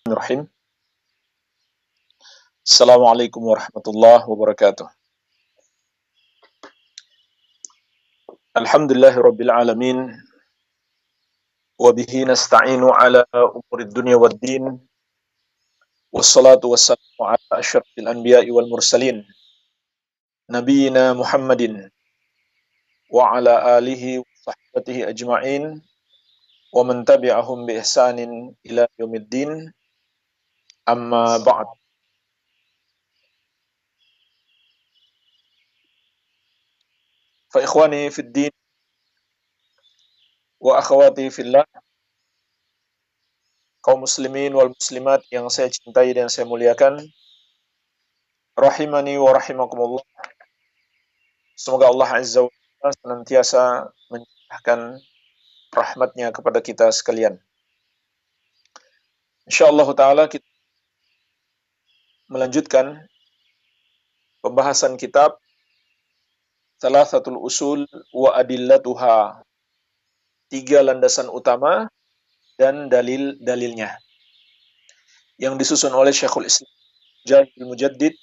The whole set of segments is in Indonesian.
Bismillahirrahmanirrahim. Assalamualaikum warahmatullahi wabarakatuh. Alhamdulillahi rabbil alamin. Wabihi nasta'inu ala umuri dunya wad din. Wassalatu wassalamu ala asyrafil anbiya'i wal mursalin. Nabiina Muhammadin wa ala alihi wa sahbihi ajma'in wa man tabi'ahum bi ihsanin Amma ba'd. Fa ikhwani fid din wa akhwati fillah kaum muslimin wal muslimat yang saya cintai dan saya muliakan rahimani wa rahimakumullah. Semoga Allah azza wa jalla senantiasa mencurahkan rahmatnya kepada kita sekalian. Insyaallah taala kita melanjutkan pembahasan kitab salah satu usul wa adillatuha tiga landasan utama dan dalil-dalilnya yang disusun oleh Syekhul Islam Jahil Mujaddid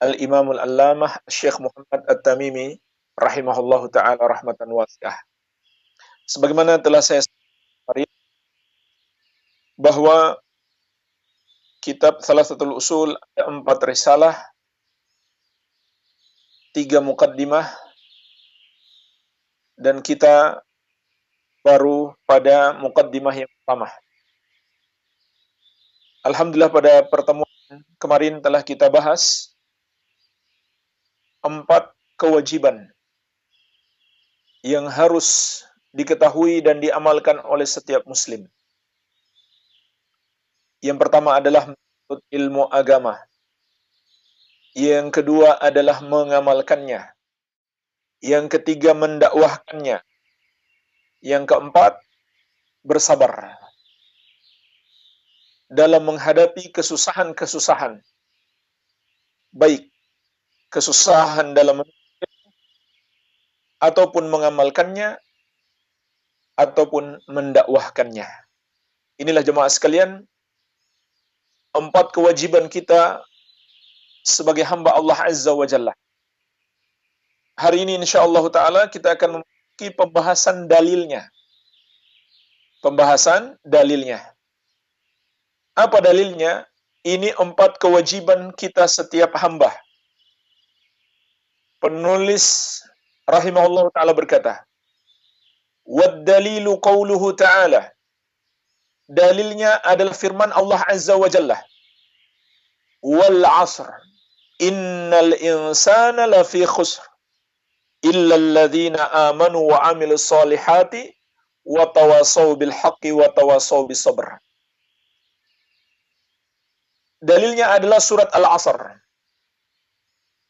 Al-Imamul Allamah Syekh Muhammad At-Tamimi rahimahullahu taala rahmatan wasi'ah. Sebagaimana telah saya bahwa kitab salah satu usul empat risalah tiga mukaddimah dan kita baru pada mukaddimah yang pertama. Alhamdulillah pada pertemuan kemarin telah kita bahas empat kewajiban yang harus diketahui dan diamalkan oleh setiap muslim. Yang pertama adalah ilmu agama. Yang kedua adalah mengamalkannya. Yang ketiga mendakwahkannya. Yang keempat bersabar dalam menghadapi kesusahan-kesusahan. Baik kesusahan dalam ataupun mengamalkannya ataupun mendakwahkannya. Inilah jemaah sekalian empat kewajiban kita sebagai hamba Allah Azza wa Jalla. Hari ini Insya Allah taala kita akan memiliki pembahasan dalilnya. Pembahasan dalilnya. Apa dalilnya? Ini empat kewajiban kita setiap hamba. Penulis rahimahullah taala berkata, وَالدَّلِيلُ dalilu تَعَالَى Dalilnya adalah firman Allah Azza wa Jalla. Wal asr. Innal insana lafi khusr. Illa alladhina amanu wa amilu salihati wa tawasaw bil haqqi wa tawasaw bis sabr. Dalilnya adalah surat Al-Asr.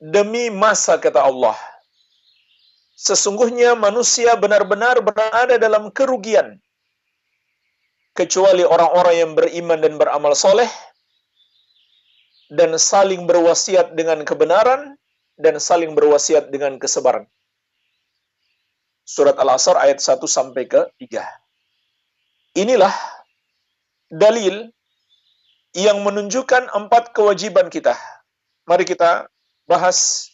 Demi masa kata Allah, sesungguhnya manusia benar-benar berada dalam kerugian Kecuali orang-orang yang beriman dan beramal soleh dan saling berwasiat dengan kebenaran dan saling berwasiat dengan kesabaran. Surat Al-Asr ayat 1 sampai ke 3. Inilah dalil yang menunjukkan empat kewajiban kita. Mari kita bahas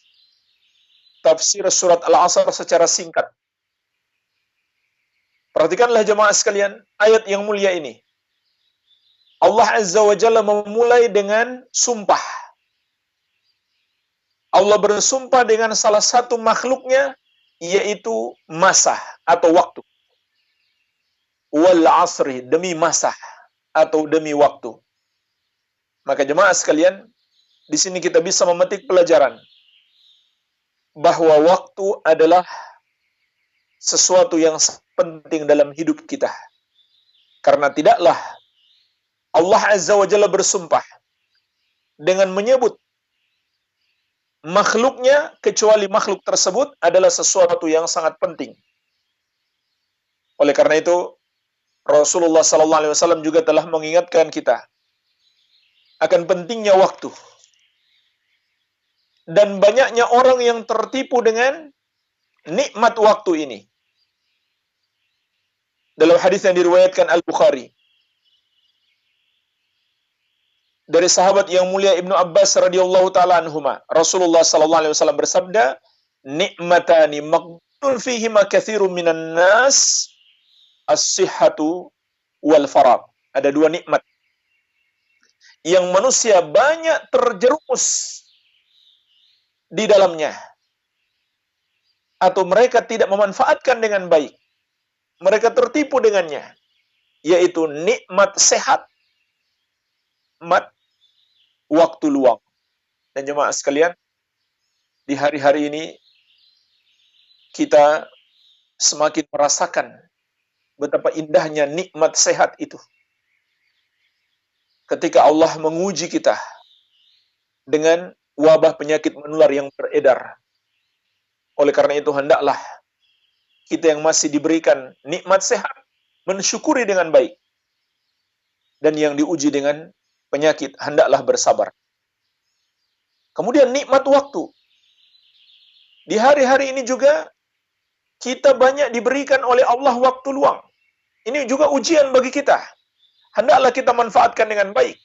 tafsir surat Al-Asr secara singkat. Perhatikanlah jemaah sekalian ayat yang mulia ini. Allah Azza wa Jalla memulai dengan sumpah. Allah bersumpah dengan salah satu makhluknya, yaitu masa atau waktu. Wal asri, demi masa atau demi waktu. Maka jemaah sekalian, di sini kita bisa memetik pelajaran bahwa waktu adalah sesuatu yang penting dalam hidup kita. Karena tidaklah Allah Azza wa Jalla bersumpah dengan menyebut makhluknya kecuali makhluk tersebut adalah sesuatu yang sangat penting. Oleh karena itu Rasulullah sallallahu alaihi wasallam juga telah mengingatkan kita akan pentingnya waktu. Dan banyaknya orang yang tertipu dengan nikmat waktu ini. Dalam hadis yang diriwayatkan Al-Bukhari, dari sahabat yang mulia Ibnu Abbas radhiyallahu taala anhuma. Rasulullah sallallahu alaihi wasallam bersabda, "Nikmatani maqdun fihi ma katsirun minan nas as-sihhatu wal farag." Ada dua nikmat yang manusia banyak terjerumus di dalamnya atau mereka tidak memanfaatkan dengan baik. Mereka tertipu dengannya, yaitu nikmat sehat, nikmat waktu luang. Dan jemaah sekalian, di hari-hari ini kita semakin merasakan betapa indahnya nikmat sehat itu. Ketika Allah menguji kita dengan wabah penyakit menular yang beredar. Oleh karena itu hendaklah kita yang masih diberikan nikmat sehat mensyukuri dengan baik. Dan yang diuji dengan penyakit hendaklah bersabar. Kemudian nikmat waktu. Di hari-hari ini juga kita banyak diberikan oleh Allah waktu luang. Ini juga ujian bagi kita. Hendaklah kita manfaatkan dengan baik.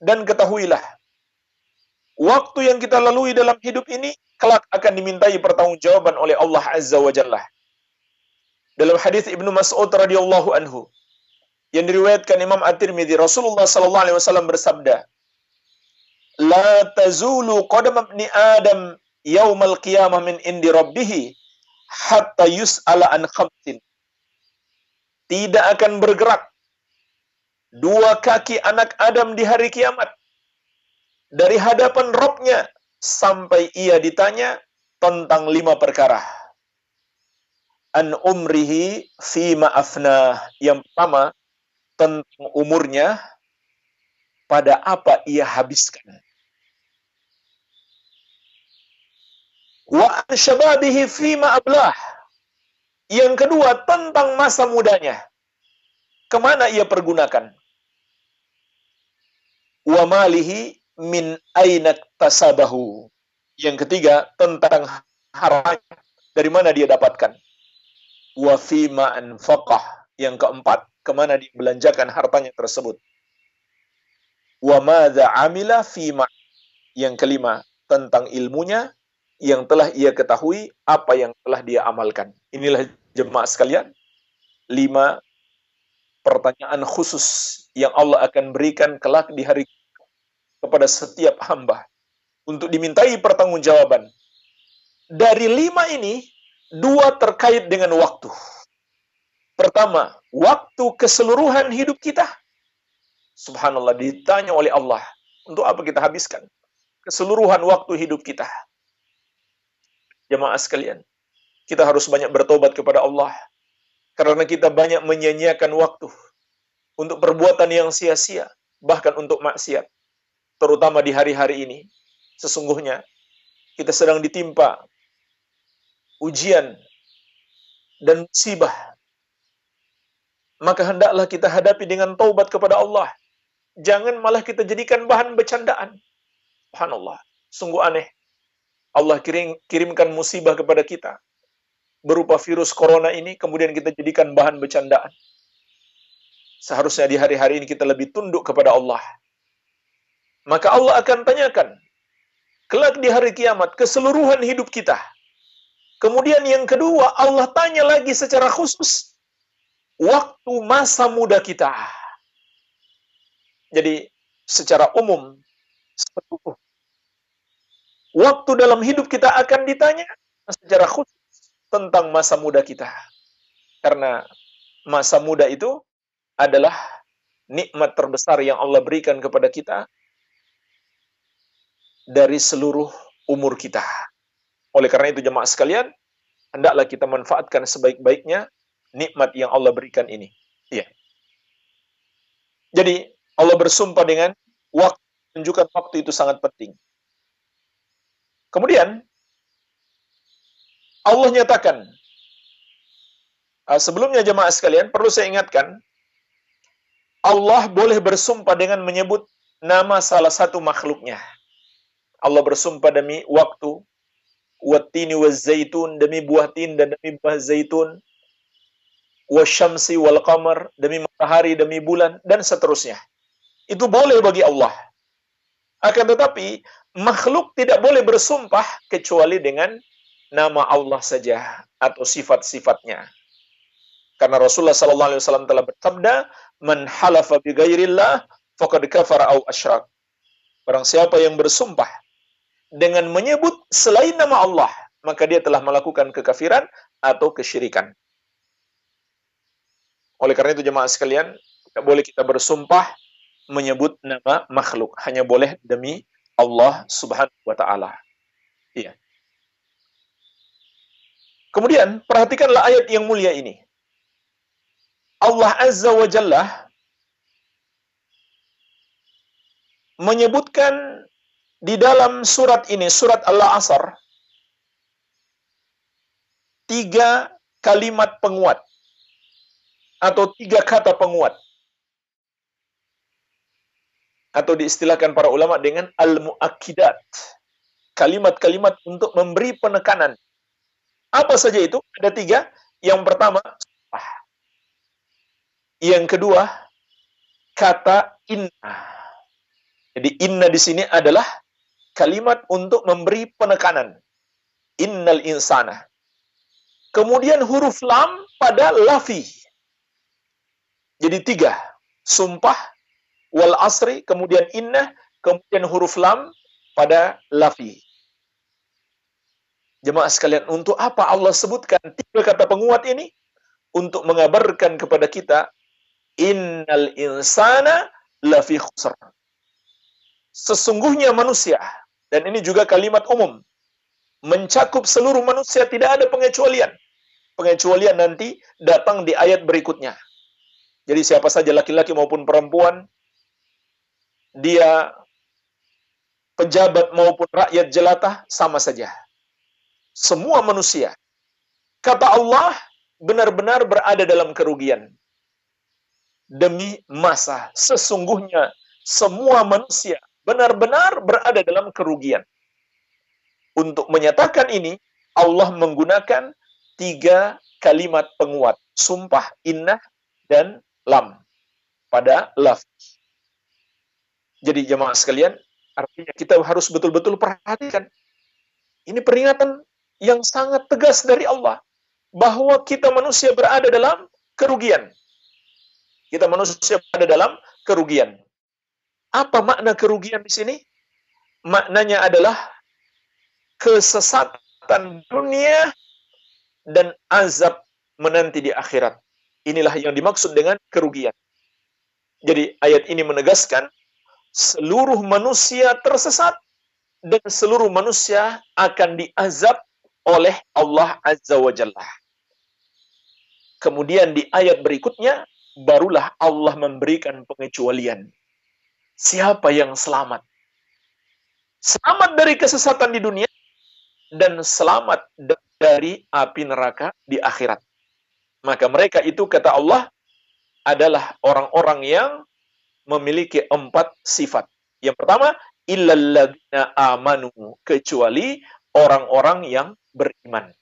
Dan ketahuilah, waktu yang kita lalui dalam hidup ini kelak akan dimintai pertanggungjawaban oleh Allah Azza wa Jalla. Dalam hadis Ibnu Mas'ud radhiyallahu anhu yang diriwayatkan Imam At-Tirmidzi, Rasulullah sallallahu alaihi wasallam bersabda, "La tazulu qadam ibni Adam yaumal qiyamah min indi rabbih hatta yus'ala an khamsin." Tidak akan bergerak dua kaki anak Adam di hari kiamat dari hadapan Robnya sampai ia ditanya tentang lima perkara. An umrihi fi ma'afna. Yang pertama, tentang umurnya pada apa ia habiskan. Wa an syababihi fi ma'ablah. Yang kedua, tentang masa mudanya. Ke mana ia pergunakan? Wa malihi min ainak tasabahu. Yang ketiga, tentang hartanya. Dari mana dia dapatkan? Wa fima anfaqah. Yang keempat, ke mana dia belanjakan hartanya tersebut. Wa madza amila fima. Yang kelima, tentang ilmunya yang telah ia ketahui, apa yang telah dia amalkan. Inilah jemaah sekalian, lima pertanyaan khusus yang Allah akan berikan kelak di hari kepada setiap hamba untuk dimintai pertanggungjawaban. Dari lima ini, dua terkait dengan waktu. Pertama, waktu keseluruhan hidup kita. Subhanallah, ditanya oleh Allah, untuk apa kita habiskan? Keseluruhan waktu hidup kita. Jemaah sekalian, kita harus banyak bertobat kepada Allah. Karena kita banyak menyanyiakan waktu untuk perbuatan yang sia-sia, bahkan untuk maksiat. Terutama di hari-hari ini. Sesungguhnya, kita sedang ditimpa ujian dan musibah maka hendaklah kita hadapi dengan taubat kepada Allah. Jangan malah kita jadikan bahan bercandaan. Subhanallah, sungguh aneh. Allah kirim, kirimkan musibah kepada kita berupa virus corona ini, kemudian kita jadikan bahan bercandaan. Seharusnya di hari-hari ini kita lebih tunduk kepada Allah. Maka Allah akan tanyakan, kelak di hari kiamat, keseluruhan hidup kita. Kemudian yang kedua, Allah tanya lagi secara khusus, waktu masa muda kita. Jadi secara umum waktu dalam hidup kita akan ditanya secara khusus tentang masa muda kita. Karena masa muda itu adalah nikmat terbesar yang Allah berikan kepada kita dari seluruh umur kita. Oleh karena itu jemaah sekalian, hendaklah kita manfaatkan sebaik-baiknya nikmat yang Allah berikan ini. Iya. Jadi Allah bersumpah dengan waktu, menunjukkan waktu itu sangat penting. Kemudian Allah nyatakan, ah, sebelumnya jemaah sekalian, perlu saya ingatkan, Allah boleh bersumpah dengan menyebut nama salah satu makhluknya. Allah bersumpah demi waktu, watini wa zaitun, demi buah tin dan demi buah zaitun, wasyamsi wal qamar demi matahari demi bulan dan seterusnya. Itu boleh bagi Allah Akan tetapi makhluk tidak boleh bersumpah kecuali dengan nama Allah saja atau sifat-sifatnya. Karena Rasulullah sallallahu alaihi wasallam telah bersabda, "Man halafa bi ghairillah faqad kafara au asyrak." Barang siapa yang bersumpah dengan menyebut selain nama Allah, maka dia telah melakukan kekafiran atau kesyirikan. Oleh karena itu jemaah sekalian, tidak boleh kita bersumpah menyebut nama makhluk, hanya boleh demi Allah Subhanahu wa taala. Iya. Kemudian perhatikanlah ayat yang mulia ini. Allah Azza wa Jalla menyebutkan di dalam surat ini, surat Al-Asr, tiga kalimat penguat atau tiga kata penguat. Atau diistilahkan para ulama dengan al-muakkidat. Kalimat-kalimat untuk memberi penekanan. Apa saja itu? Ada tiga. Yang pertama yang kedua kata inna. Jadi inna di sini adalah kalimat untuk memberi penekanan innal insana kemudian huruf lam pada lafi jadi tiga. Sumpah, wal asri, kemudian inna, kemudian huruf lam pada lafi. Jemaah sekalian, untuk apa Allah sebutkan tiga kata penguat ini? Untuk mengabarkan kepada kita, innal insana lafi khusr. Sesungguhnya manusia, dan ini juga kalimat umum, mencakup seluruh manusia, tidak ada pengecualian. Pengecualian nanti datang di ayat berikutnya. Jadi siapa saja laki-laki maupun perempuan, dia pejabat maupun rakyat jelata sama saja. Semua manusia. Kata Allah benar-benar berada dalam kerugian. Demi masa, sesungguhnya semua manusia benar-benar berada dalam kerugian. Untuk menyatakan ini, Allah menggunakan tiga kalimat penguat. Sumpah, innah, dan lam pada laf. Jadi jemaah sekalian, artinya kita harus betul-betul perhatikan. Ini peringatan yang sangat tegas dari Allah bahwa kita manusia berada dalam kerugian. Kita manusia berada dalam kerugian. Apa makna kerugian di sini? Maknanya adalah kesesatan dunia dan azab menanti di akhirat. Inilah yang dimaksud dengan kerugian. Jadi ayat ini menegaskan seluruh manusia tersesat dan seluruh manusia akan diazab oleh Allah Azza wa Jalla. Kemudian di ayat berikutnya barulah Allah memberikan pengecualian. Siapa yang selamat? Selamat dari kesesatan di dunia dan selamat dari api neraka di akhirat. Maka mereka itu kata Allah adalah orang-orang yang memiliki empat sifat. Yang pertama, illalladzina amanu, kecuali orang-orang yang beriman.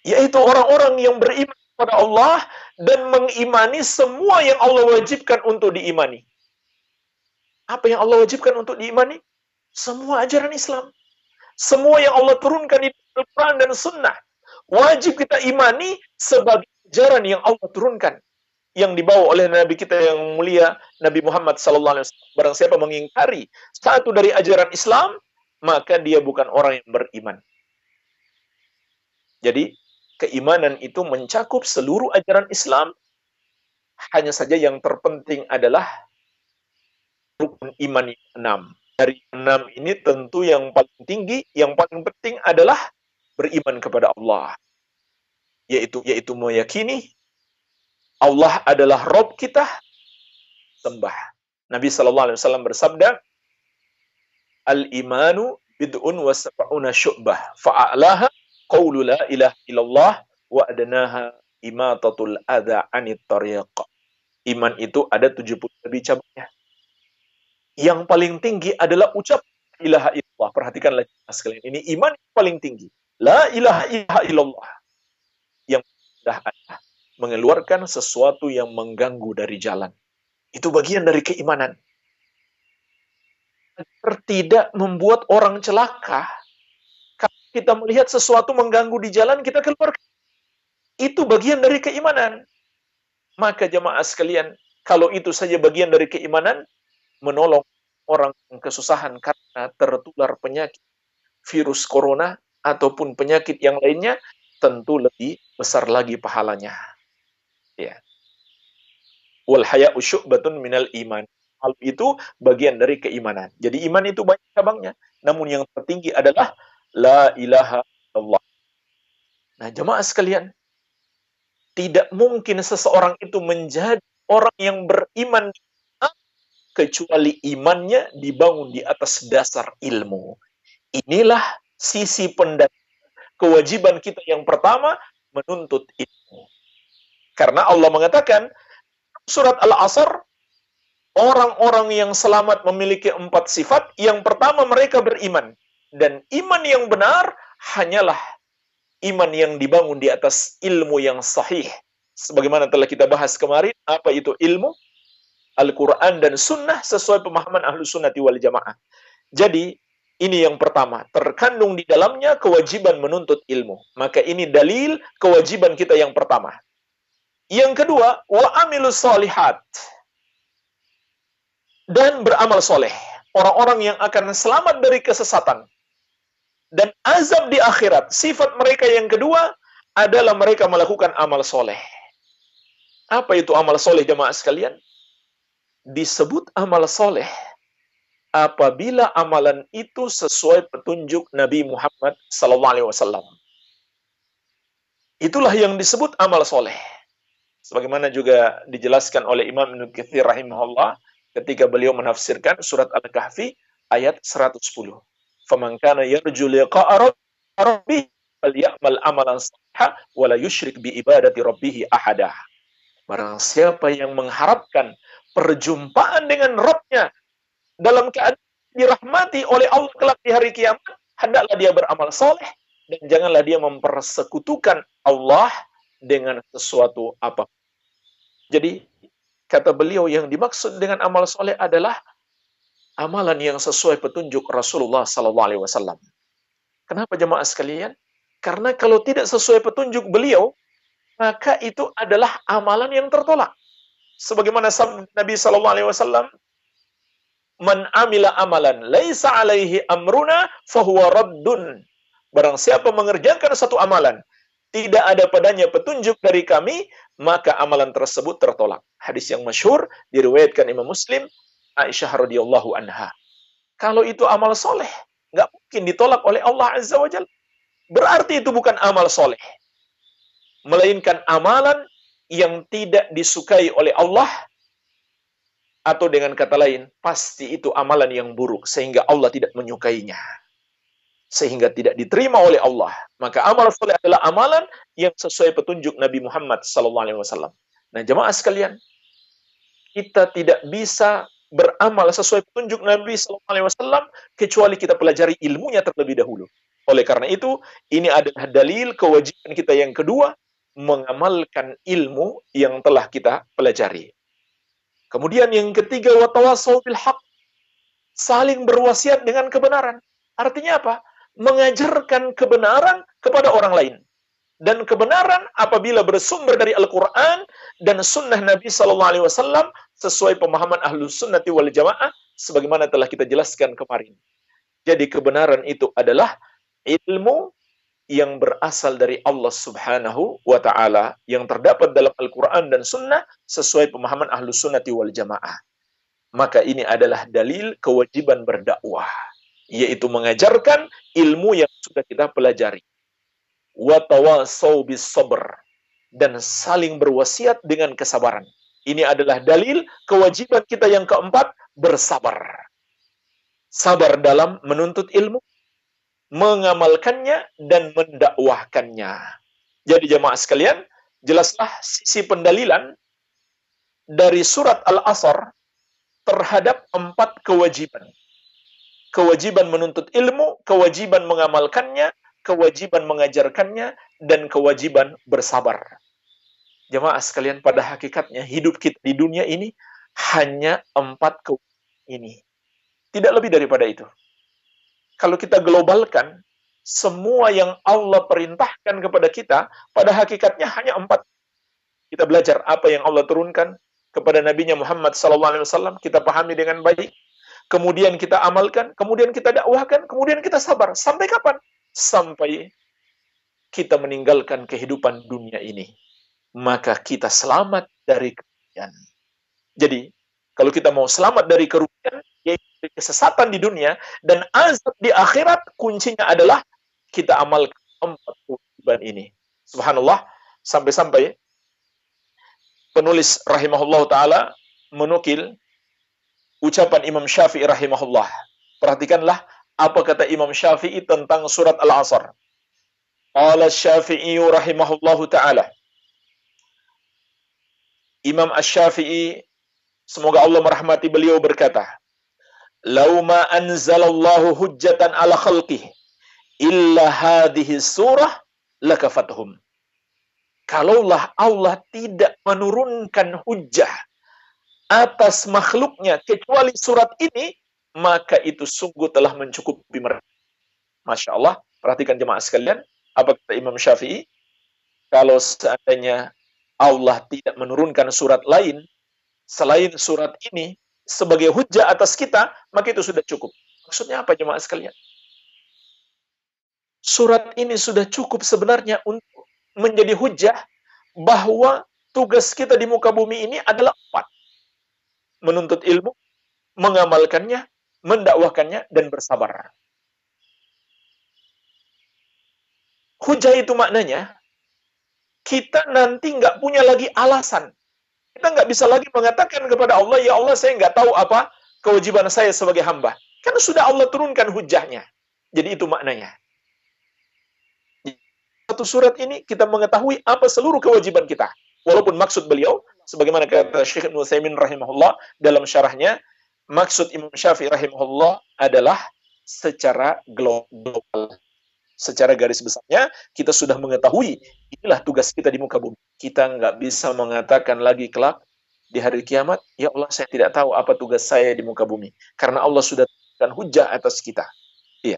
Yaitu orang-orang yang beriman kepada Allah dan mengimani semua yang Allah wajibkan untuk diimani. Apa yang Allah wajibkan untuk diimani? Semua ajaran Islam. Semua yang Allah turunkan di Al-Quran dan Sunnah wajib kita imani sebagai ajaran yang Allah turunkan yang dibawa oleh Nabi kita yang mulia Nabi Muhammad wasallam. Barang siapa mengingkari satu dari ajaran Islam, maka dia bukan orang yang beriman. Jadi, keimanan itu mencakup seluruh ajaran Islam. Hanya saja yang terpenting adalah rukun iman yang enam. Dari enam ini tentu yang paling tinggi, yang paling penting adalah beriman kepada Allah. Yaitu yaitu meyakini Allah adalah Rob kita, sembah. Nabi Shallallahu Alaihi Wasallam bersabda, al imanu bid'un wa sab'una fa'alaha qawlu la ilaha illallah wa adnaha imatatul adha anit tariq. Iman itu ada 70 lebih cabangnya. Yang paling tinggi adalah ucap ilaha illallah. Perhatikanlah sekalian. Ini iman yang paling tinggi. La ilaha illallah. Yang sudah ada mengeluarkan sesuatu yang mengganggu dari jalan. Itu bagian dari keimanan. agar tidak membuat orang celaka. Kita melihat sesuatu mengganggu di jalan, kita keluar. Itu bagian dari keimanan. Maka jemaah sekalian, kalau itu saja bagian dari keimanan, menolong orang kesusahan karena tertular penyakit virus corona ataupun penyakit yang lainnya, tentu lebih besar lagi pahalanya. Ya. Wal haya'u syu'batun minal iman. Hal itu bagian dari keimanan. Jadi iman itu banyak cabangnya. Namun yang tertinggi adalah la ilaha illallah. Nah, jemaah sekalian, tidak mungkin seseorang itu menjadi orang yang beriman kecuali imannya dibangun di atas dasar ilmu. Inilah sisi pendek kewajiban kita yang pertama menuntut ilmu. Karena Allah mengatakan surat Al-Asr orang-orang yang selamat memiliki empat sifat. Yang pertama mereka beriman dan iman yang benar hanyalah iman yang dibangun di atas ilmu yang sahih. Sebagaimana telah kita bahas kemarin, apa itu ilmu? Al-Quran dan Sunnah sesuai pemahaman ahlu sunnati wal jamaah. Jadi, ini yang pertama, terkandung di dalamnya kewajiban menuntut ilmu. Maka ini dalil kewajiban kita yang pertama. Yang kedua, wa amilus solihat. Dan beramal soleh. Orang-orang yang akan selamat dari kesesatan. Dan azab di akhirat. Sifat mereka yang kedua adalah mereka melakukan amal soleh. Apa itu amal soleh jemaah sekalian? Disebut amal soleh apabila amalan itu sesuai petunjuk Nabi Muhammad SAW. Itulah yang disebut amal soleh. Sebagaimana juga dijelaskan oleh Imam Ibn rahimahullah ketika beliau menafsirkan surat Al-Kahfi ayat 110. فمن كان يرجو لقاء ربه فليعمل amalan صالحا ولا يشرك بعبادة ربه أحدا. Barang siapa yang mengharapkan perjumpaan dengan Rabbnya dalam keadaan dirahmati oleh Allah kelak di hari kiamat, hendaklah dia beramal soleh dan janganlah dia mempersekutukan Allah dengan sesuatu apa. Jadi kata beliau yang dimaksud dengan amal soleh adalah amalan yang sesuai petunjuk Rasulullah Sallallahu Alaihi Wasallam. Kenapa jemaah sekalian? Karena kalau tidak sesuai petunjuk beliau, maka itu adalah amalan yang tertolak. Sebagaimana Nabi Sallallahu Alaihi Wasallam man amila amalan laisa alaihi amruna fahuwa raddun. Barang siapa mengerjakan satu amalan tidak ada padanya petunjuk dari kami, maka amalan tersebut tertolak. Hadis yang masyhur diriwayatkan Imam Muslim Aisyah radhiyallahu anha. Kalau itu amal soleh, nggak mungkin ditolak oleh Allah Azza wa Jalla. Berarti itu bukan amal soleh. Melainkan amalan yang tidak disukai oleh Allah atau dengan kata lain, pasti itu amalan yang buruk sehingga Allah tidak menyukainya. Sehingga tidak diterima oleh Allah. Maka amal soleh adalah amalan yang sesuai petunjuk Nabi Muhammad SAW. Nah jemaah sekalian, kita tidak bisa beramal sesuai petunjuk Nabi SAW kecuali kita pelajari ilmunya terlebih dahulu. Oleh karena itu, ini adalah dalil kewajiban kita yang kedua, mengamalkan ilmu yang telah kita pelajari. Kemudian yang ketiga watawasau haq. Saling berwasiat dengan kebenaran. Artinya apa? Mengajarkan kebenaran kepada orang lain. Dan kebenaran apabila bersumber dari Al-Quran dan sunnah Nabi Wasallam sesuai pemahaman ahlu sunnati wal jamaah sebagaimana telah kita jelaskan kemarin. Jadi kebenaran itu adalah ilmu yang berasal dari Allah Subhanahu wa taala yang terdapat dalam Al-Qur'an dan Sunnah sesuai pemahaman Ahlu Sunnati wal Jamaah. Maka ini adalah dalil kewajiban berdakwah, yaitu mengajarkan ilmu yang sudah kita pelajari. Wa tawasau bis dan saling berwasiat dengan kesabaran. Ini adalah dalil kewajiban kita yang keempat, bersabar. Sabar dalam menuntut ilmu, mengamalkannya dan mendakwahkannya. Jadi jemaah sekalian, jelaslah sisi pendalilan dari surat Al-Asr terhadap empat kewajiban. Kewajiban menuntut ilmu, kewajiban mengamalkannya, kewajiban mengajarkannya, dan kewajiban bersabar. Jemaah sekalian, pada hakikatnya hidup kita di dunia ini hanya empat kewajiban ini. Tidak lebih daripada itu. Kalau kita globalkan, semua yang Allah perintahkan kepada kita, pada hakikatnya hanya empat. Kita belajar apa yang Allah turunkan kepada Nabi Muhammad SAW, kita pahami dengan baik, kemudian kita amalkan, kemudian kita dakwahkan, kemudian kita sabar. Sampai kapan? Sampai kita meninggalkan kehidupan dunia ini. Maka kita selamat dari kerugian. Jadi, kalau kita mau selamat dari kerugian, yaitu kesesatan di dunia, dan azab di akhirat, kuncinya adalah kita amalkan empat kewajiban ini. Subhanallah, sampai-sampai penulis rahimahullah ta'ala menukil ucapan Imam Syafi'i rahimahullah. Perhatikanlah apa kata Imam Syafi'i tentang surat Al-Asr. Qala Syafi'i rahimahullahu ta'ala. Imam Asy-Syafi'i semoga Allah merahmati beliau berkata, "Lau ma anzalallahu hujjatan ala khalqihi illa hadhihi surah lakafathum." Kalaulah Allah tidak menurunkan hujjah atas makhluknya kecuali surat ini, maka itu sungguh telah mencukupi mereka. Masya Allah, perhatikan jemaah sekalian, apa kata Imam Syafi'i? Kalau seandainya Allah tidak menurunkan surat lain selain surat ini sebagai hujah atas kita, maka itu sudah cukup. Maksudnya apa jemaah sekalian? Surat ini sudah cukup sebenarnya untuk menjadi hujah bahwa tugas kita di muka bumi ini adalah empat. Menuntut ilmu, mengamalkannya, mendakwahkannya, dan bersabar. Hujah itu maknanya, kita nanti nggak punya lagi alasan. Kita nggak bisa lagi mengatakan kepada Allah, ya Allah saya nggak tahu apa kewajiban saya sebagai hamba. Kan sudah Allah turunkan hujahnya. Jadi itu maknanya. Satu surat ini kita mengetahui apa seluruh kewajiban kita. Walaupun maksud beliau, sebagaimana kata Syekh Ibn rahimahullah dalam syarahnya, maksud Imam Syafi'i rahimahullah adalah secara global secara garis besarnya kita sudah mengetahui inilah tugas kita di muka bumi. Kita nggak bisa mengatakan lagi kelak di hari kiamat, ya Allah saya tidak tahu apa tugas saya di muka bumi. Karena Allah sudah dan hujah atas kita. Iya.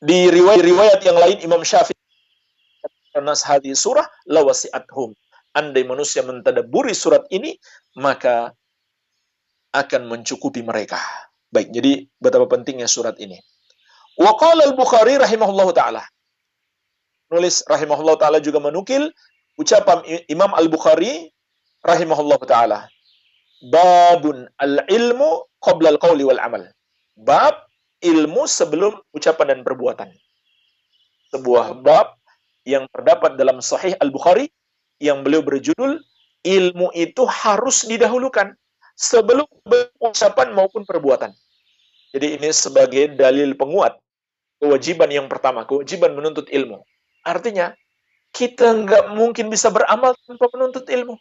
Di riwayat-riwayat yang lain Imam Syafi'i nas hadis surah lawasi'athum. Andai manusia mentadaburi surat ini, maka akan mencukupi mereka. Baik, jadi betapa pentingnya surat ini. Wa qala al-Bukhari rahimahullahu taala. Nulis rahimahullahu taala juga menukil ucapan Imam Al-Bukhari rahimahullahu taala. Babun al-ilmu qabla al-qawli wal amal. Bab ilmu sebelum ucapan dan perbuatan. Sebuah bab yang terdapat dalam Sahih Al-Bukhari yang beliau berjudul ilmu itu harus didahulukan sebelum ucapan maupun perbuatan. Jadi ini sebagai dalil penguat kewajiban yang pertama, kewajiban menuntut ilmu. Artinya, kita nggak mungkin bisa beramal tanpa menuntut ilmu.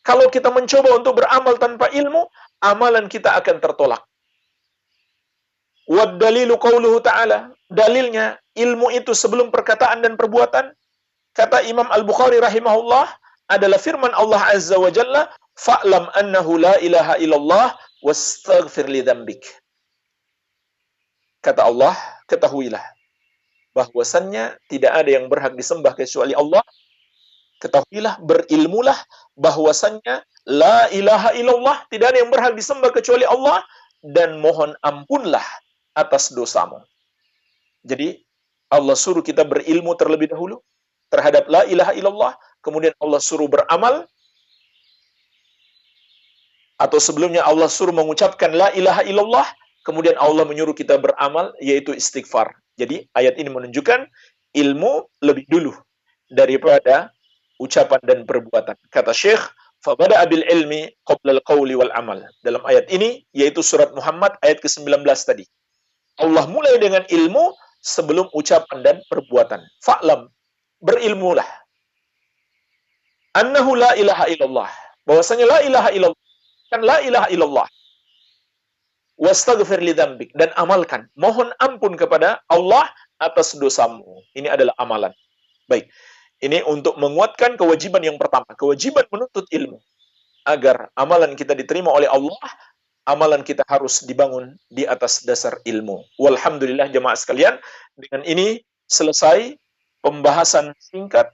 Kalau kita mencoba untuk beramal tanpa ilmu, amalan kita akan tertolak. Wad dalilu qauluhu ta'ala. Dalilnya, ilmu itu sebelum perkataan dan perbuatan, kata Imam Al-Bukhari rahimahullah, adalah firman Allah Azza wa Jalla, fa'lam annahu la ilaha illallah wastaghfir li dzambik. Kata Allah, ketahuilah bahwasannya tidak ada yang berhak disembah kecuali Allah. Ketahuilah, berilmulah bahwasannya la ilaha illallah, tidak ada yang berhak disembah kecuali Allah dan mohon ampunlah atas dosamu. Jadi Allah suruh kita berilmu terlebih dahulu terhadap la ilaha illallah, kemudian Allah suruh beramal atau sebelumnya Allah suruh mengucapkan la ilaha illallah, kemudian Allah menyuruh kita beramal yaitu istighfar. Jadi ayat ini menunjukkan ilmu lebih dulu daripada ucapan dan perbuatan. Kata Syekh, "Fabada abil ilmi qabla al-qawli wal amal." Dalam ayat ini yaitu surat Muhammad ayat ke-19 tadi. Allah mulai dengan ilmu sebelum ucapan dan perbuatan. Fa'lam, berilmulah. Annahu la ilaha illallah. Bahwasanya la ilaha illallah. Kan la ilaha illallah wastaghfir dan amalkan. Mohon ampun kepada Allah atas dosamu. Ini adalah amalan. Baik. Ini untuk menguatkan kewajiban yang pertama, kewajiban menuntut ilmu. agar amalan kita diterima oleh Allah, amalan kita harus dibangun di atas dasar ilmu. Walhamdulillah jemaah sekalian, dengan ini selesai pembahasan singkat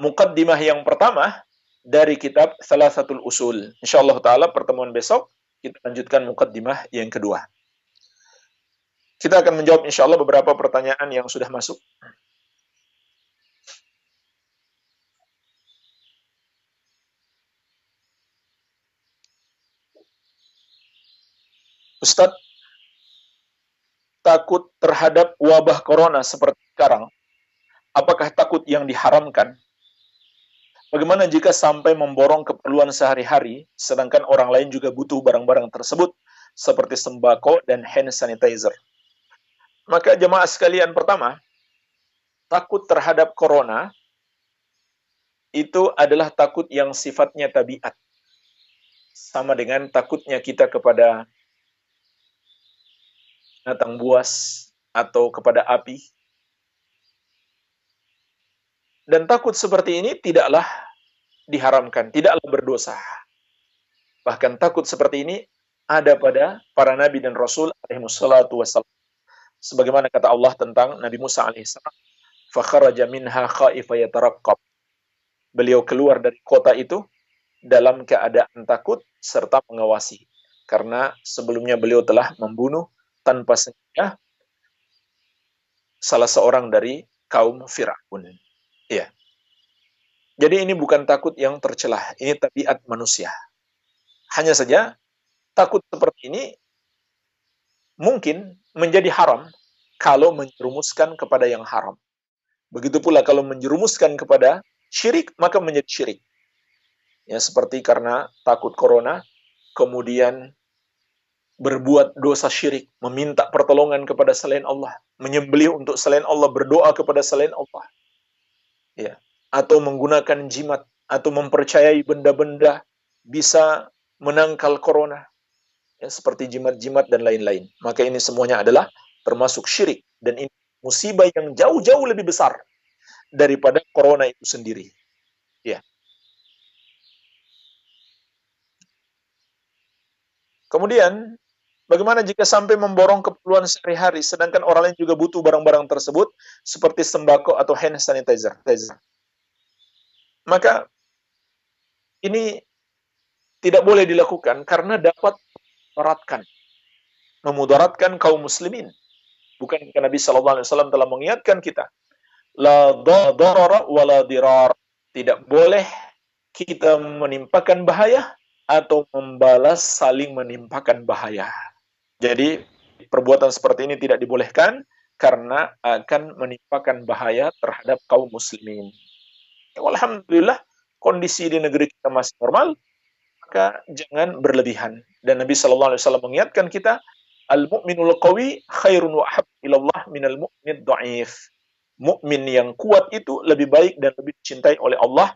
mukaddimah yang pertama dari kitab Salah Satu Usul. Insyaallah taala pertemuan besok kita lanjutkan mukaddimah yang kedua. Kita akan menjawab insyaallah beberapa pertanyaan yang sudah masuk. Ustadz, takut terhadap wabah corona seperti sekarang, apakah takut yang diharamkan? Bagaimana jika sampai memborong keperluan sehari-hari, sedangkan orang lain juga butuh barang-barang tersebut, seperti sembako dan hand sanitizer? Maka jemaah sekalian pertama, takut terhadap corona itu adalah takut yang sifatnya tabiat. Sama dengan takutnya kita kepada binatang buas atau kepada api. Dan takut seperti ini tidaklah diharamkan, tidaklah berdosa. Bahkan takut seperti ini ada pada para nabi dan rasul alaihi wassalam. Sebagaimana kata Allah tentang Nabi Musa alaihissalam, "Fakharaja minha khaifa yataraqqab." Beliau keluar dari kota itu dalam keadaan takut serta mengawasi. Karena sebelumnya beliau telah membunuh tanpa sengaja salah seorang dari kaum Firaun. Ya. Jadi ini bukan takut yang tercelah, ini tabiat manusia. Hanya saja takut seperti ini mungkin menjadi haram kalau menjerumuskan kepada yang haram. Begitu pula kalau menjerumuskan kepada syirik, maka menjadi syirik. Ya, seperti karena takut corona, kemudian berbuat dosa syirik, meminta pertolongan kepada selain Allah, menyembelih untuk selain Allah, berdoa kepada selain Allah. Ya, atau menggunakan jimat atau mempercayai benda-benda bisa menangkal corona. Ya, seperti jimat-jimat dan lain-lain. Maka ini semuanya adalah termasuk syirik dan ini musibah yang jauh-jauh lebih besar daripada corona itu sendiri. Ya. Kemudian Bagaimana jika sampai memborong keperluan sehari-hari, sedangkan orang lain juga butuh barang-barang tersebut, seperti sembako atau hand sanitizer. Maka ini tidak boleh dilakukan karena dapat memudaratkan, memudaratkan kaum muslimin. Bukan Nabi Shallallahu Alaihi Wasallam telah mengingatkan kita, la wa la dirar. Tidak boleh kita menimpakan bahaya atau membalas saling menimpakan bahaya. Jadi perbuatan seperti ini tidak dibolehkan karena akan menimpakan bahaya terhadap kaum muslimin. Alhamdulillah kondisi di negeri kita masih normal, maka jangan berlebihan. Dan Nabi Shallallahu Alaihi Wasallam mengingatkan kita, al mu'minul qawi khairun wa ilallah minal mu'min dhaif. Mukmin yang kuat itu lebih baik dan lebih dicintai oleh Allah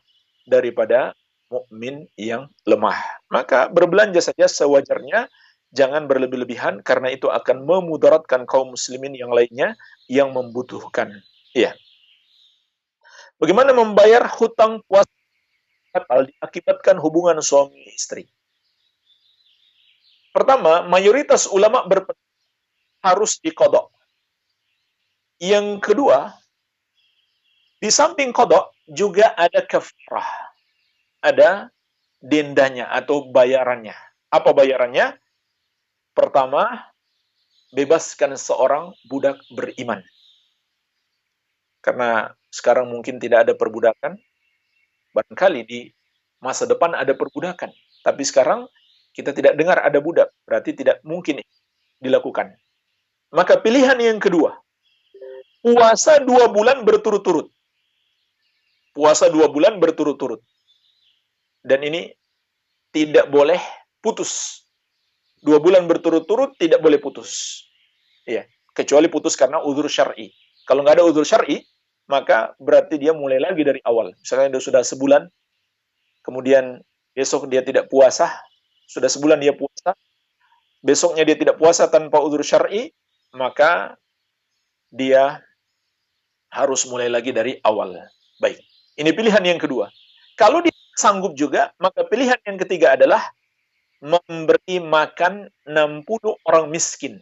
daripada mukmin yang lemah. Maka berbelanja saja sewajarnya jangan berlebih-lebihan karena itu akan memudaratkan kaum muslimin yang lainnya yang membutuhkan. Iya. Bagaimana membayar hutang puasa diakibatkan hubungan suami istri? Pertama, mayoritas ulama berpendapat harus dikodok. Yang kedua, di samping kodok juga ada kafarah. Ada dendanya atau bayarannya. Apa bayarannya? Pertama, bebaskan seorang budak beriman. Karena sekarang mungkin tidak ada perbudakan, barangkali di masa depan ada perbudakan. Tapi sekarang kita tidak dengar ada budak, berarti tidak mungkin dilakukan. Maka pilihan yang kedua, puasa dua bulan berturut-turut. Puasa dua bulan berturut-turut. Dan ini tidak boleh putus dua bulan berturut-turut tidak boleh putus. Ya, kecuali putus karena uzur syar'i. Kalau nggak ada uzur syar'i, maka berarti dia mulai lagi dari awal. Misalnya dia sudah sebulan, kemudian besok dia tidak puasa, sudah sebulan dia puasa, besoknya dia tidak puasa tanpa uzur syar'i, maka dia harus mulai lagi dari awal. Baik, ini pilihan yang kedua. Kalau dia sanggup juga, maka pilihan yang ketiga adalah memberi makan 60 orang miskin.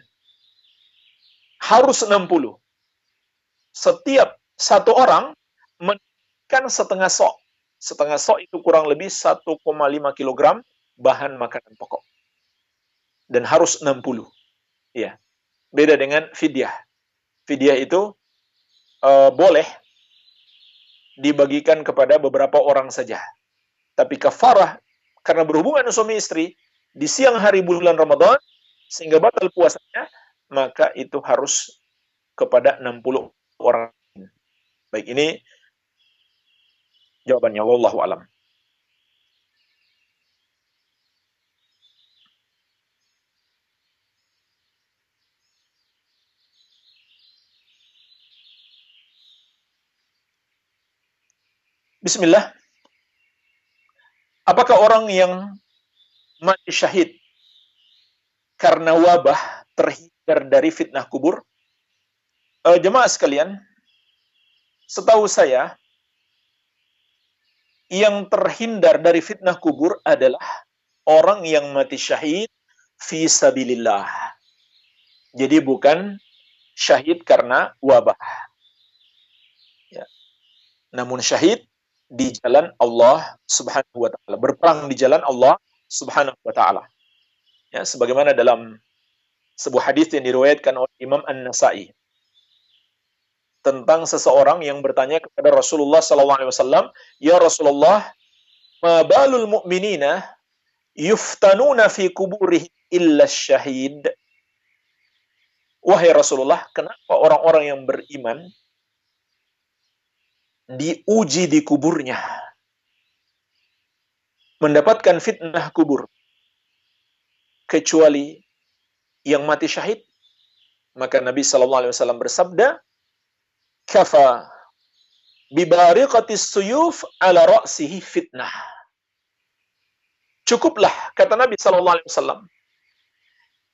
Harus 60. Setiap satu orang menekan setengah sok. Setengah sok itu kurang lebih 1,5 kg bahan makanan pokok. Dan harus 60. Ya. Beda dengan fidyah. Fidyah itu uh, boleh dibagikan kepada beberapa orang saja. Tapi kafarah karena berhubungan suami istri di siang hari bulan Ramadan sehingga batal puasanya, maka itu harus kepada 60 orang. Baik, ini jawabannya wallahu alam. Bismillah. Apakah orang yang mati syahid karena wabah terhindar dari fitnah kubur? Uh, jemaah sekalian, setahu saya yang terhindar dari fitnah kubur adalah orang yang mati syahid fi sabilillah. Jadi bukan syahid karena wabah. Ya. Namun syahid di jalan Allah Subhanahu wa taala, berperang di jalan Allah Subhanahu wa taala. Ya, sebagaimana dalam sebuah hadis yang diriwayatkan oleh Imam An-Nasa'i tentang seseorang yang bertanya kepada Rasulullah wasallam, "Ya Rasulullah, ma balul mu'minina yuftanuna fi kuburih illa syahid?" Wahai Rasulullah, kenapa orang-orang yang beriman diuji di kuburnya. Mendapatkan fitnah kubur. Kecuali yang mati syahid. Maka Nabi Shallallahu Alaihi Wasallam bersabda, kafa bibariqatis suyuf ala ra'sihi fitnah. Cukuplah, kata Nabi Shallallahu Alaihi Wasallam,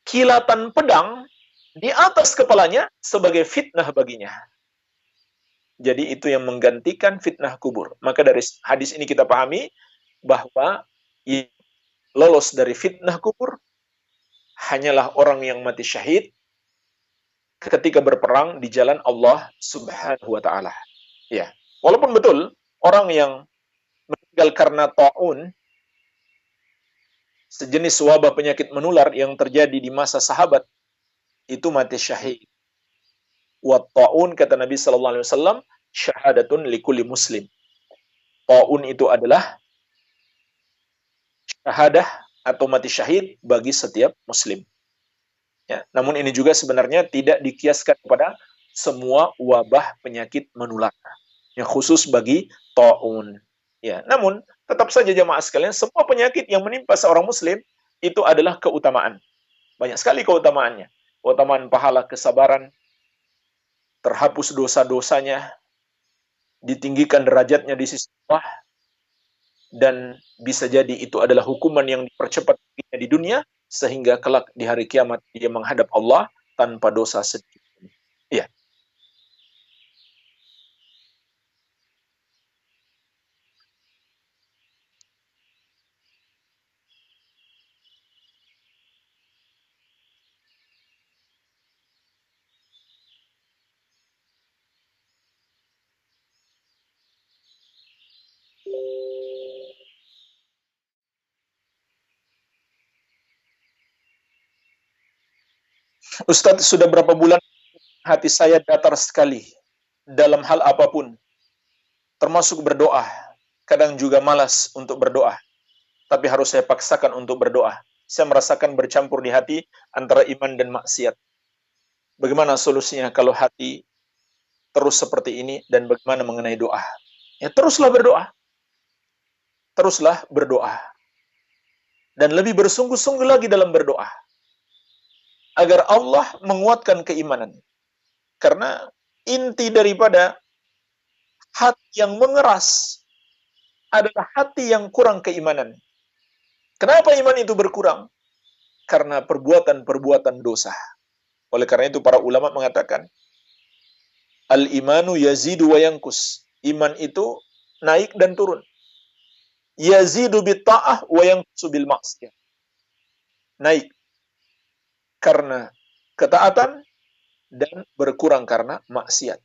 kilatan pedang di atas kepalanya sebagai fitnah baginya. Jadi itu yang menggantikan fitnah kubur. Maka dari hadis ini kita pahami bahwa lolos dari fitnah kubur hanyalah orang yang mati syahid ketika berperang di jalan Allah Subhanahu wa taala. Ya. Walaupun betul orang yang meninggal karena taun sejenis wabah penyakit menular yang terjadi di masa sahabat itu mati syahid. Wa taun kata Nabi sallallahu alaihi wasallam syahadatun likulli muslim. Taun itu adalah syahadah atau mati syahid bagi setiap muslim. Ya, namun ini juga sebenarnya tidak dikiaskan kepada semua wabah penyakit menular. Yang khusus bagi taun. Ya, namun tetap saja jemaah sekalian, semua penyakit yang menimpa seorang muslim itu adalah keutamaan. Banyak sekali keutamaannya. Keutamaan pahala kesabaran, terhapus dosa-dosanya, ditinggikan derajatnya di sisi Allah dan bisa jadi itu adalah hukuman yang dipercepat di dunia sehingga kelak di hari kiamat dia menghadap Allah tanpa dosa sedikit. Iya. Ustadz, sudah berapa bulan hati saya datar sekali dalam hal apa pun, termasuk berdoa. Kadang juga malas untuk berdoa, tapi harus saya paksakan untuk berdoa. Saya merasakan bercampur di hati antara iman dan maksiat. Bagaimana solusinya kalau hati terus seperti ini dan bagaimana mengenai doa? Ya teruslah berdoa. Teruslah berdoa. Dan lebih bersungguh-sungguh lagi dalam berdoa agar Allah menguatkan keimanan. Karena inti daripada hati yang mengeras adalah hati yang kurang keimanan. Kenapa iman itu berkurang? Karena perbuatan-perbuatan dosa. Oleh karena itu para ulama mengatakan al-imanu yazidu wa. Iman itu naik dan turun. yazidu bitta'ah wa yanqusu bil maksiyah. Naik karena ketaatan dan berkurang karena maksiat.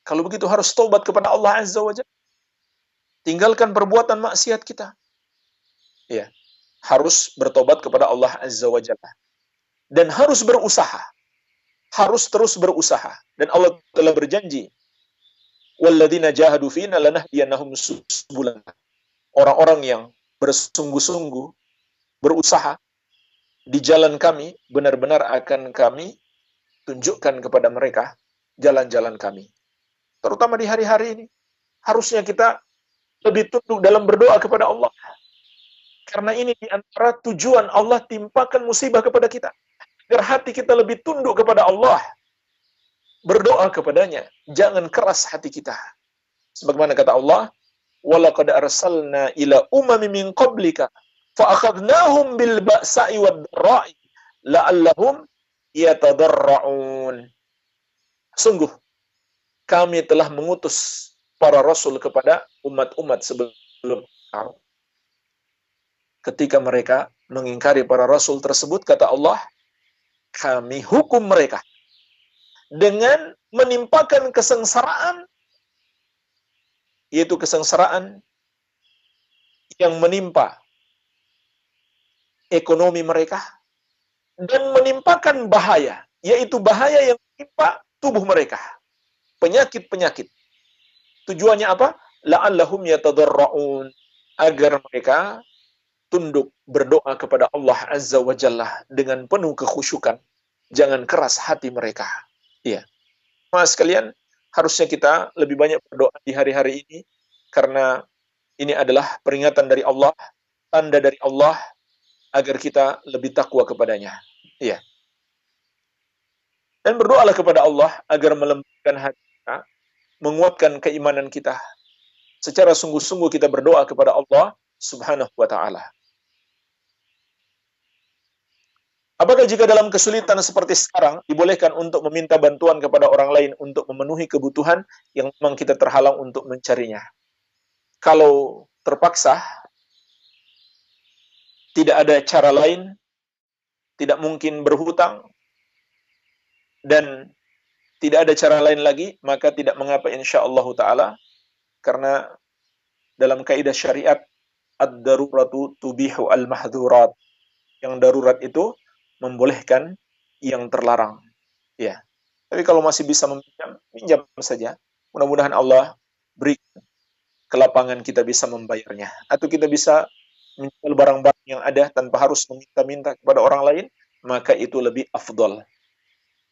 Kalau begitu harus taubat kepada Allah Azza wa Jalla. Tinggalkan perbuatan maksiat kita. Ya, harus bertobat kepada Allah Azza wa Jalla. Dan harus berusaha. Harus terus berusaha. Dan Allah telah berjanji, "Walladzina jahadu fina lanahdiyannahum subulana." Orang-orang yang bersungguh-sungguh berusaha di jalan kami, benar-benar akan kami tunjukkan kepada mereka jalan-jalan kami. Terutama di hari-hari ini. Harusnya kita lebih tunduk dalam berdoa kepada Allah. Karena ini di antara tujuan Allah timpakan musibah kepada kita. Agar hati kita lebih tunduk kepada Allah. Berdoa kepadanya. Jangan keras hati kita. Sebagaimana kata Allah, وَلَقَدْ أَرْسَلْنَا إِلَى أُمَمِ مِنْ قَبْلِكَ فَأَخَذْنَاهُمْ بِالْبَأْسَاءِ وَالضَّرَّاءِ لَعَلَّهُمْ يَتَضَرَّعُونَ Sungguh, kami telah mengutus para rasul kepada umat-umat sebelum kau. Ketika mereka mengingkari para rasul tersebut, kata Allah, kami hukum mereka dengan menimpakan kesengsaraan, yaitu kesengsaraan yang menimpa ekonomi mereka, dan menimpakan bahaya, yaitu bahaya yang menimpa tubuh mereka penyakit-penyakit. Tujuannya apa? La'allahum yatadarra'un. Agar mereka tunduk berdoa kepada Allah Azza wa Jalla dengan penuh kekhusyukan. Jangan keras hati mereka. Iya. Mas kalian, harusnya kita lebih banyak berdoa di hari-hari ini karena ini adalah peringatan dari Allah, tanda dari Allah agar kita lebih takwa kepadanya. Iya. Dan berdoalah kepada Allah agar melembutkan hati menguatkan keimanan kita. Secara sungguh-sungguh kita berdoa kepada Allah Subhanahu wa taala. Apakah jika dalam kesulitan seperti sekarang dibolehkan untuk meminta bantuan kepada orang lain untuk memenuhi kebutuhan yang memang kita terhalang untuk mencarinya? Kalau terpaksa tidak ada cara lain, tidak mungkin berhutang dan tidak ada cara lain lagi, maka tidak mengapa insya Allah Ta'ala, karena dalam kaidah syariat, ad-daruratu tubihu al-mahdhurat. Yang darurat itu membolehkan yang terlarang. Ya. Tapi kalau masih bisa meminjam, pinjam saja. Mudah-mudahan Allah beri kelapangan kita bisa membayarnya. Atau kita bisa menjual barang-barang yang ada tanpa harus meminta-minta kepada orang lain, maka itu lebih afdol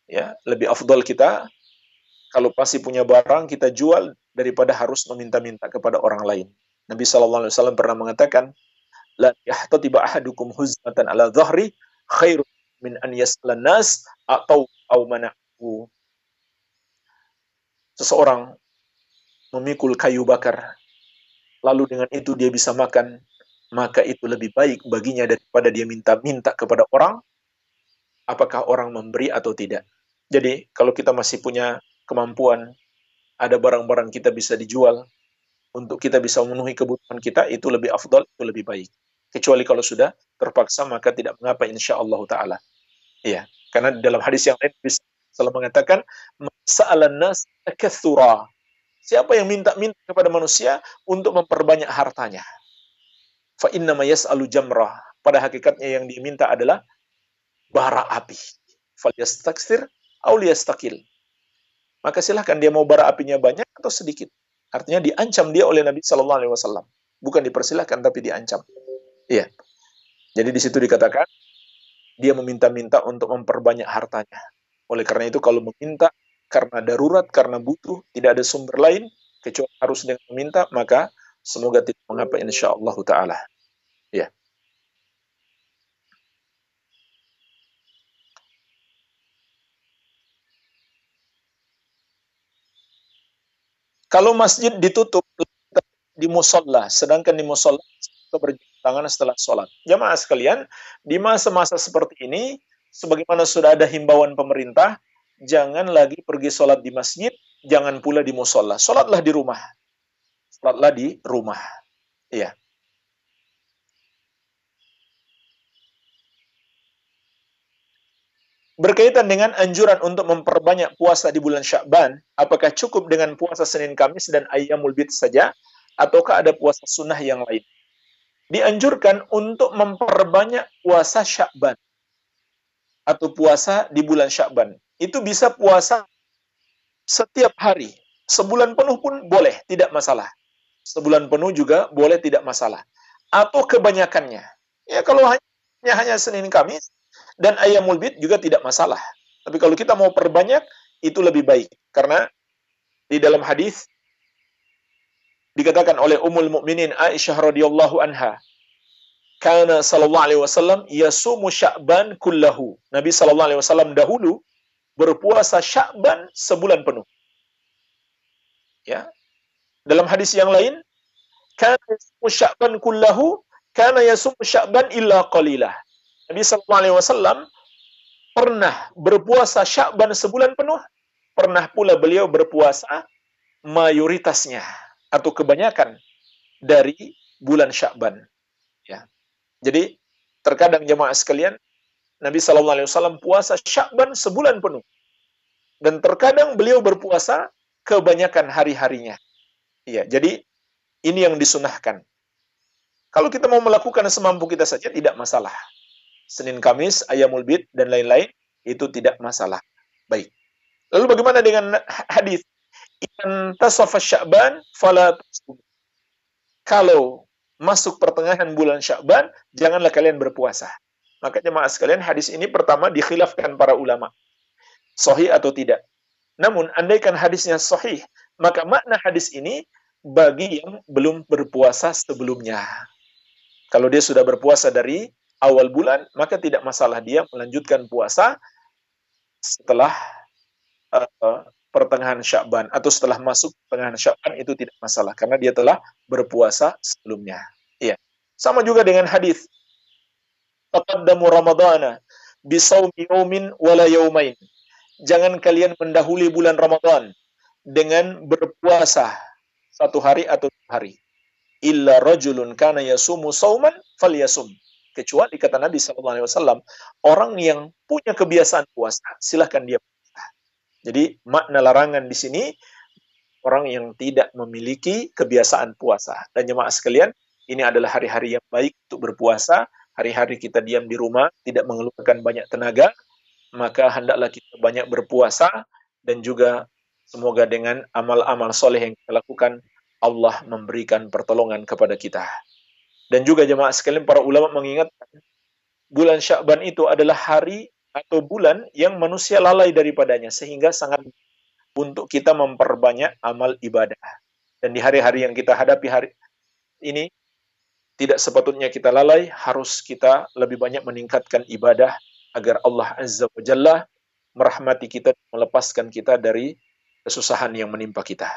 ya lebih afdol kita kalau pasti punya barang kita jual daripada harus meminta-minta kepada orang lain. Nabi Shallallahu Alaihi Wasallam pernah mengatakan, la yahtatiba ahadukum huzmatan ala dhahri khairu min an yaslan nas atau au manahu. Seseorang memikul kayu bakar, lalu dengan itu dia bisa makan, maka itu lebih baik baginya daripada dia minta-minta kepada orang, apakah orang memberi atau tidak. Jadi kalau kita masih punya kemampuan, ada barang-barang kita bisa dijual, untuk kita bisa memenuhi kebutuhan kita, itu lebih afdal, itu lebih baik. Kecuali kalau sudah terpaksa, maka tidak mengapa insya Allah Ta'ala. Iya, karena dalam hadis yang lain bisa selalu mengatakan, Sa'alan nas Siapa yang minta-minta kepada manusia untuk memperbanyak hartanya? Fa inna yas'alu jamrah. Pada hakikatnya yang diminta adalah bara api. Fal yastaksir stakil. Maka silahkan dia mau bara apinya banyak atau sedikit. Artinya diancam dia oleh Nabi Shallallahu Alaihi Wasallam. Bukan dipersilahkan tapi diancam. Iya. Jadi di situ dikatakan dia meminta-minta untuk memperbanyak hartanya. Oleh karena itu kalau meminta karena darurat, karena butuh, tidak ada sumber lain kecuali harus dengan meminta, maka semoga tidak mengapa insya Allah taala. Ya. Kalau masjid ditutup di musola, sedangkan di musola kita tangan setelah sholat. Jamaah sekalian, di masa-masa seperti ini, sebagaimana sudah ada himbauan pemerintah, jangan lagi pergi sholat di masjid, jangan pula di musola. Sholatlah di rumah sholatlah di rumah. Iya. Berkaitan dengan anjuran untuk memperbanyak puasa di bulan Syakban, apakah cukup dengan puasa Senin Kamis dan Ayyamul Bid saja, ataukah ada puasa sunnah yang lain? Dianjurkan untuk memperbanyak puasa Syakban atau puasa di bulan Syakban. Itu bisa puasa setiap hari, sebulan penuh pun boleh, tidak masalah. Sebulan penuh juga boleh tidak masalah. Atau kebanyakannya. Ya kalau hanya hanya Senin Kamis, dan ayamul bid juga tidak masalah. Tapi kalau kita mau perbanyak, itu lebih baik. Karena di dalam hadis dikatakan oleh Ummul Mukminin Aisyah radhiyallahu anha, "Kana sallallahu alaihi wasallam yasumu Sya'ban kullahu." Nabi sallallahu alaihi wasallam dahulu berpuasa Sya'ban sebulan penuh. Ya. Dalam hadis yang lain, "Kana yasumu Sya'ban kullahu, kana yasumu Sya'ban illa qalilah." Nabi Sallallahu Alaihi Wasallam pernah berpuasa Syakban sebulan penuh, pernah pula beliau berpuasa mayoritasnya atau kebanyakan dari bulan Syakban. Ya. Jadi terkadang jemaah sekalian, Nabi Sallallahu Alaihi Wasallam puasa Syakban sebulan penuh, dan terkadang beliau berpuasa kebanyakan hari-harinya. Iya, jadi ini yang disunahkan. Kalau kita mau melakukan semampu kita saja tidak masalah. Senin Kamis, Ayamul Bid, dan lain-lain, itu tidak masalah. Baik. Lalu bagaimana dengan hadis? In tasafa Sya'ban fala Kalau masuk pertengahan bulan Sya'ban, janganlah kalian berpuasa. Makanya maaf sekalian, hadis ini pertama dikhilafkan para ulama. Sahih atau tidak. Namun, andaikan hadisnya sahih, maka makna hadis ini bagi yang belum berpuasa sebelumnya. Kalau dia sudah berpuasa dari awal bulan, maka tidak masalah dia melanjutkan puasa setelah uh, pertengahan Sya'ban atau setelah masuk pertengahan Sya'ban itu tidak masalah karena dia telah berpuasa sebelumnya. Iya. Sama juga dengan hadis taqaddamu ramadhana bisawmi yawmin wala yawmain. Jangan kalian mendahului bulan Ramadan dengan berpuasa satu hari atau dua hari. Illa rajulun kana yasumu sauman falyasum kecuali kata Nabi Wasallam orang yang punya kebiasaan puasa silahkan dia puasa. Jadi makna larangan di sini orang yang tidak memiliki kebiasaan puasa dan jemaah sekalian ini adalah hari-hari yang baik untuk berpuasa hari-hari kita diam di rumah tidak mengeluarkan banyak tenaga maka hendaklah kita banyak berpuasa dan juga semoga dengan amal-amal soleh yang kita lakukan Allah memberikan pertolongan kepada kita. Dan juga jemaah sekalian para ulama mengingatkan bulan Sya'ban itu adalah hari atau bulan yang manusia lalai daripadanya sehingga sangat untuk kita memperbanyak amal ibadah. Dan di hari-hari yang kita hadapi hari ini tidak sepatutnya kita lalai, harus kita lebih banyak meningkatkan ibadah agar Allah Azza wa Jalla merahmati kita, melepaskan kita dari kesusahan yang menimpa kita.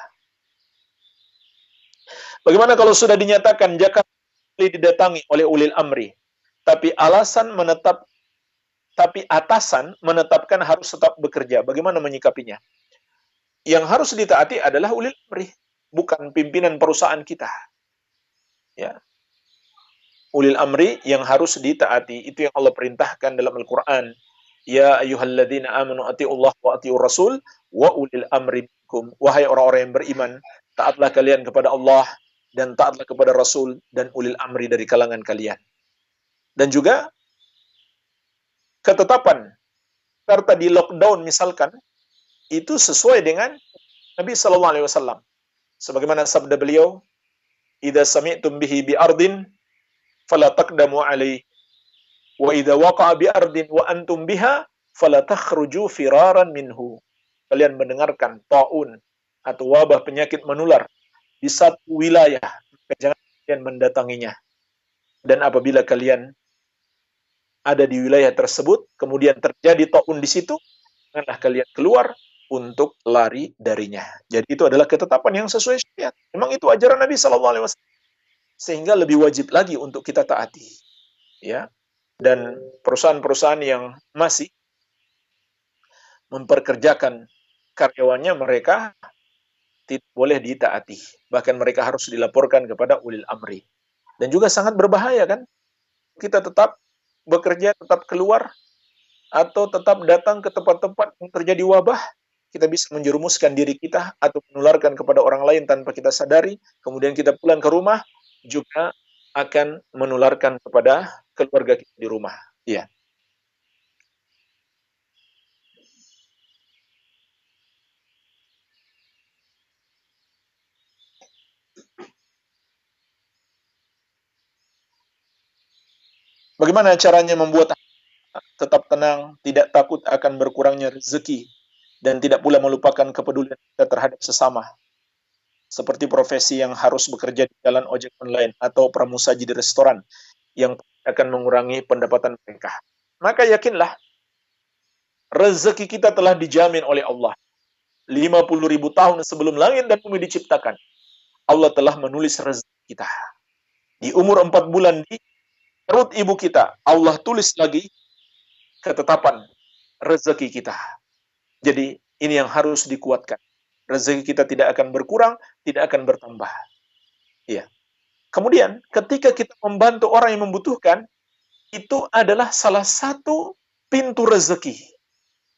Bagaimana kalau sudah dinyatakan Jakarta didatangi oleh ulil amri. Tapi alasan menetap tapi atasan menetapkan harus tetap bekerja. Bagaimana menyikapinya? Yang harus ditaati adalah ulil amri, bukan pimpinan perusahaan kita. Ya. Ulil amri yang harus ditaati itu yang Allah perintahkan dalam Al-Qur'an. Ya ayyuhalladzina amanu atiullah wa atiur rasul wa ulil amri minkum. Wahai orang-orang yang beriman, taatlah kalian kepada Allah dan taatlah kepada Rasul dan ulil amri dari kalangan kalian. Dan juga ketetapan serta di lockdown misalkan itu sesuai dengan Nabi Shallallahu Alaihi Wasallam. Sebagaimana sabda beliau, "Ida sami'tum bihi bi ardin, fala taqdamu alaihi, wa ida waqa'a bi ardin wa antum biha, fala takhruju firaran minhu." Kalian mendengarkan taun atau wabah penyakit menular di satu wilayah, jangan kalian mendatanginya. Dan apabila kalian ada di wilayah tersebut, kemudian terjadi taun di situ, janganlah kalian keluar untuk lari darinya. Jadi itu adalah ketetapan yang sesuai syariat. Memang itu ajaran Nabi Wasallam. Sehingga lebih wajib lagi untuk kita taati. Ya, dan perusahaan-perusahaan yang masih memperkerjakan karyawannya mereka tidak boleh ditaati. Bahkan mereka harus dilaporkan kepada ulil amri. Dan juga sangat berbahaya kan? Kita tetap bekerja, tetap keluar, atau tetap datang ke tempat-tempat yang terjadi wabah, kita bisa menjerumuskan diri kita atau menularkan kepada orang lain tanpa kita sadari, kemudian kita pulang ke rumah juga akan menularkan kepada keluarga kita di rumah. Iya. Bagaimana caranya membuat tetap tenang, tidak takut akan berkurangnya rezeki, dan tidak pula melupakan kepedulian kita terhadap sesama? Seperti profesi yang harus bekerja di jalan ojek online atau pramusaji di restoran yang akan mengurangi pendapatan mereka. Maka yakinlah, rezeki kita telah dijamin oleh Allah. 50 ribu tahun sebelum langit dan bumi diciptakan, Allah telah menulis rezeki kita. Di umur 4 bulan di perut ibu kita, Allah tulis lagi ketetapan rezeki kita. Jadi ini yang harus dikuatkan. Rezeki kita tidak akan berkurang, tidak akan bertambah. Iya. Kemudian ketika kita membantu orang yang membutuhkan, itu adalah salah satu pintu rezeki.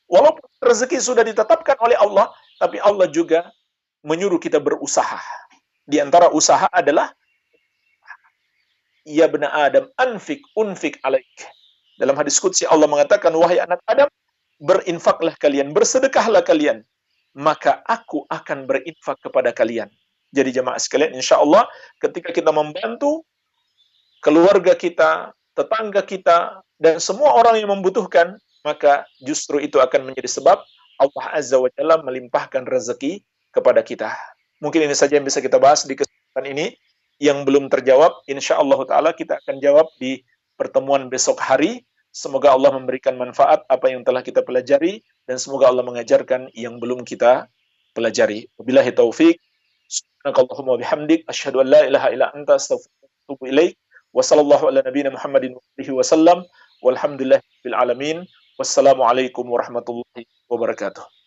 Walaupun rezeki sudah ditetapkan oleh Allah, tapi Allah juga menyuruh kita berusaha. Di antara usaha adalah ya benar Adam, anfik unfik alaik. Dalam hadis qudsi Allah mengatakan, wahai anak Adam, berinfaklah kalian, bersedekahlah kalian, maka aku akan berinfak kepada kalian. Jadi jemaah sekalian, insya Allah ketika kita membantu keluarga kita, tetangga kita, dan semua orang yang membutuhkan, maka justru itu akan menjadi sebab Allah Azza wa Jalla melimpahkan rezeki kepada kita. Mungkin ini saja yang bisa kita bahas di kesempatan ini yang belum terjawab, insya Allah Ta'ala kita akan jawab di pertemuan besok hari. Semoga Allah memberikan manfaat apa yang telah kita pelajari, dan semoga Allah mengajarkan yang belum kita pelajari. Wabillahi taufik. Subhanakallahumma bihamdik. Asyhadu an la ilaha illa anta astaghfiruka ilaik. Wa sallallahu ala nabiyina Muhammadin wa sallam. Walhamdulillahi alamin. Wassalamualaikum warahmatullahi wabarakatuh.